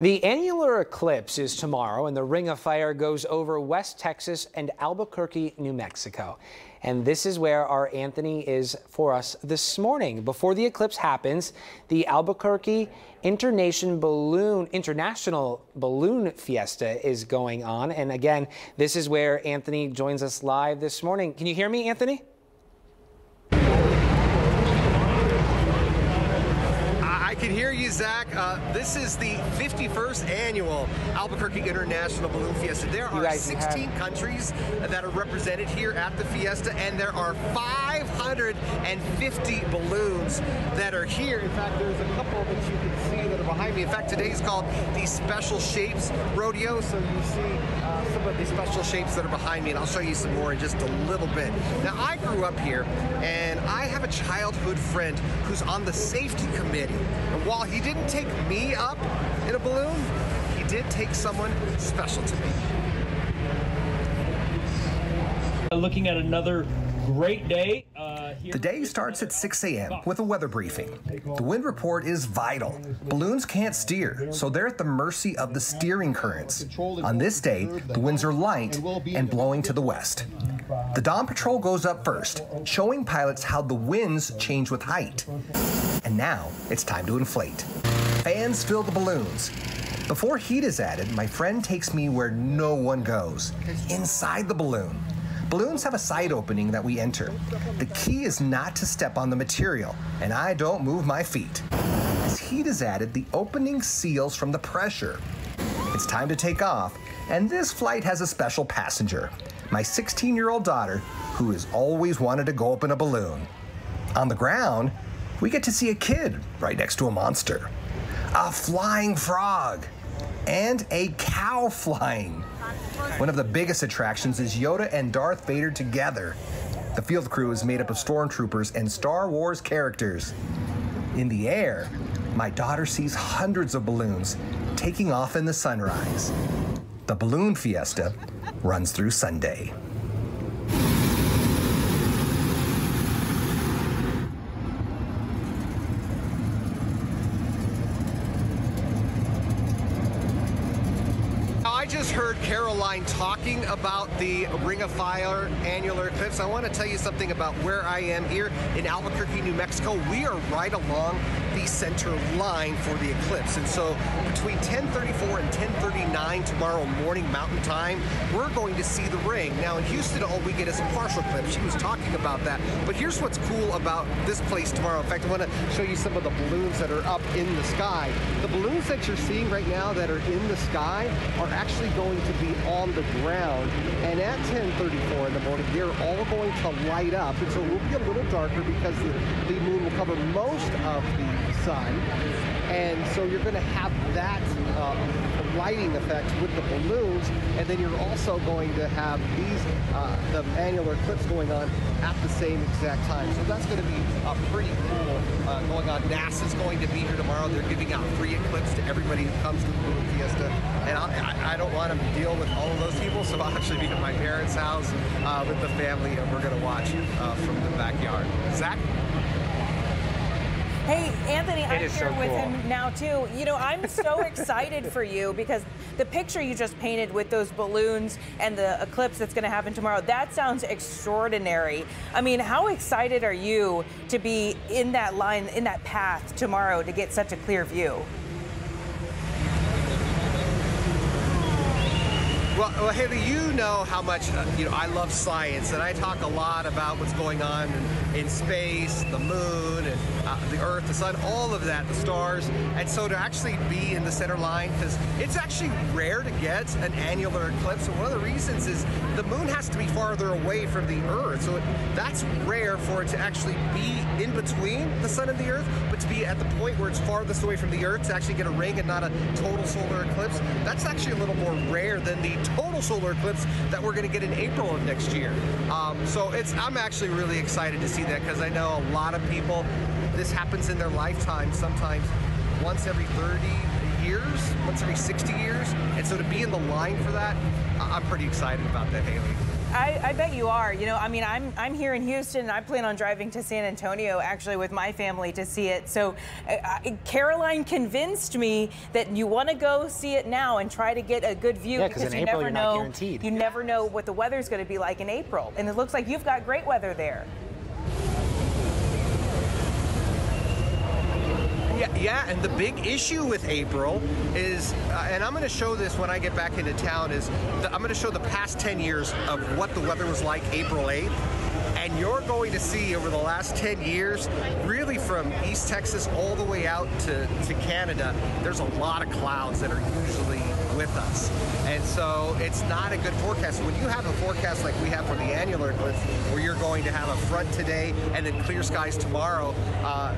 The annular eclipse is tomorrow, and the Ring of Fire goes over West Texas and Albuquerque, New Mexico. And this is where our Anthony is for us this morning. Before the eclipse happens, the Albuquerque International Balloon International Balloon Fiesta is going on. And again, this is where Anthony joins us live this morning. Can you hear me, Anthony? Can hear you, Zach. Uh, this is the 51st annual Albuquerque International Balloon Fiesta. There are 16 countries that are represented here at the Fiesta, and there are 550 balloons that are here. In fact, there's a couple that you can see that are behind me. In fact, today is called the Special Shapes Rodeo, so you see uh, some of the special shapes that are behind me, and I'll show you some more in just a little bit. Now, I grew up here, and I have a childhood friend who's on the safety committee. And while he didn't take me up in a balloon, he did take someone special to me. Looking at another great day. The day starts at 6 a.m. with a weather briefing. The wind report is vital. Balloons can't steer, so they're at the mercy of the steering currents. On this day, the winds are light and blowing to the west. The Dawn Patrol goes up first, showing pilots how the winds change with height. And now it's time to inflate. Fans fill the balloons. Before heat is added, my friend takes me where no one goes inside the balloon. Balloons have a side opening that we enter. The key is not to step on the material, and I don't move my feet. As heat is added, the opening seals from the pressure. It's time to take off, and this flight has a special passenger my 16 year old daughter, who has always wanted to go up in a balloon. On the ground, we get to see a kid right next to a monster, a flying frog, and a cow flying. One of the biggest attractions is Yoda and Darth Vader together. The field crew is made up of stormtroopers and Star Wars characters. In the air, my daughter sees hundreds of balloons taking off in the sunrise. The Balloon Fiesta runs through Sunday. Just heard Caroline talking about the Ring of Fire annular eclipse. I want to tell you something about where I am here in Albuquerque, New Mexico. We are right along the center line for the eclipse. And so between 1034 and 1039 tomorrow morning mountain time, we're going to see the ring. Now in Houston, all we get is a partial eclipse. She was talking about that. But here's what's cool about this place tomorrow. In fact, I want to show you some of the balloons that are up in the sky. The balloons that you're seeing right now that are in the sky are actually going to be on the ground. And at 1034 in the morning, they're all going to light up. And so it will be a little darker because the, the moon will cover most of the sun. And so you're going to have that uh, lighting effect with the balloons. And then you're also going to have these, uh, the annular eclipse going on at the same exact time. So that's going to be uh, pretty cool uh, going on. NASA's going to be here tomorrow. They're giving out free eclipse to everybody who comes to the Moon Fiesta. And I, I don't want to deal with all of those people, so I'll actually be at my parents' house uh, with the family, and we're going to watch uh, from the backyard. Zach? Anthony, it I'm here so with cool. him now too. You know, I'm so excited for you because the picture you just painted with those balloons and the eclipse that's going to happen tomorrow, that sounds extraordinary. I mean, how excited are you to be in that line, in that path tomorrow to get such a clear view? Well, well, Haley, you know how much uh, you know I love science, and I talk a lot about what's going on in, in space, the moon, and uh, the Earth, the Sun, all of that, the stars. And so to actually be in the center line, because it's actually rare to get an annular eclipse. And one of the reasons is the moon has to be farther away from the Earth, so it, that's rare for it to actually be in between the Sun and the Earth, but to be at the point where it's farthest away from the Earth to actually get a ring and not a total solar eclipse. That's actually a little more rare than the total solar eclipse that we're going to get in April of next year. Um, so it's I'm actually really excited to see that because I know a lot of people, this happens in their lifetime sometimes once every 30 years, once every 60 years. And so to be in the line for that, I'm pretty excited about that, Haley. I, I, bet you are. You know, I mean, I'm I'm here in Houston, and I plan on driving to San Antonio actually with my family to see it. So, uh, Caroline convinced me that you want to go see it now and try to get a good view yeah, because you April, never know you never know what the weather's going to be like in April, and it looks like you've got great weather there. Yeah, yeah, and the big issue with April is, uh, and I'm going to show this when I get back into town, is the, I'm going to show the past 10 years of what the weather was like April 8th. And you're going to see over the last 10 years, really from East Texas all the way out to, to Canada, there's a lot of clouds that are usually with us. And so it's not a good forecast. When you have a forecast like we have for the annular eclipse, where you're going to have a front today and then clear skies tomorrow, uh,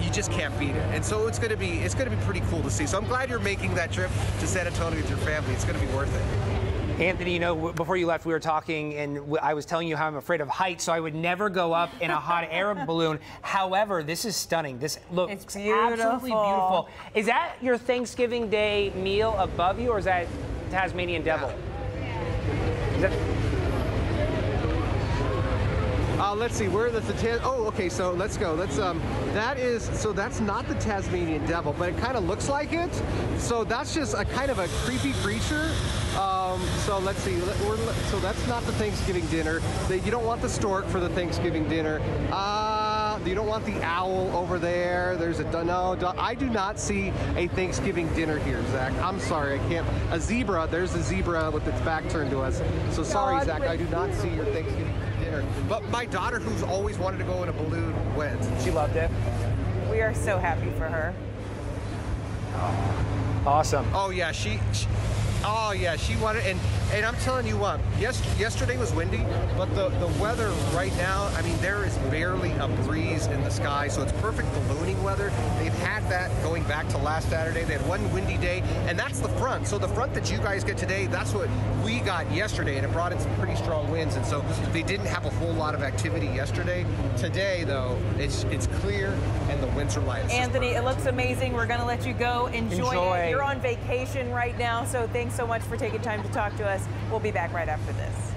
you just can't beat it. And so it's going to be it's going to be pretty cool to see. So I'm glad you're making that trip to San Antonio with your family. It's going to be worth it. Anthony, you know, before you left, we were talking, and I was telling you how I'm afraid of heights, so I would never go up in a hot air balloon. However, this is stunning. This looks absolutely beautiful. Is that your Thanksgiving Day meal above you, or is that Tasmanian devil? That... Uh, let's see, where the oh, okay. So let's go. Let's um, that is so that's not the Tasmanian devil, but it kind of looks like it. So that's just a kind of a creepy creature. Um, so let's see. so that's not the Thanksgiving dinner. You don't want the stork for the Thanksgiving dinner. Uh, you don't want the owl over there. There's a no. I do not see a Thanksgiving dinner here, Zach. I'm sorry, I can't. A zebra. There's a zebra with its back turned to us. So sorry, Zach. I do not see your Thanksgiving dinner. But my daughter, who's always wanted to go in a balloon, went. She loved it. We are so happy for her. Awesome. Oh yeah, she, she Oh yeah, she wanted, and and I'm telling you what, yes, yesterday was windy, but the the weather right now, I mean, there is barely a breeze in the sky, so it's perfect ballooning weather. They've had that going back to last Saturday. They had one windy day, and that's the front. So the front that you guys get today, that's what we got yesterday, and it brought in some pretty strong winds, and so they didn't have a whole lot of activity yesterday. Today, though, it's it's clear and the winds are light. Anthony, it looks amazing. We're gonna let you go. Enjoy, Enjoy it. You're on vacation right now, so thanks so much for taking time to talk to us. We'll be back right after this.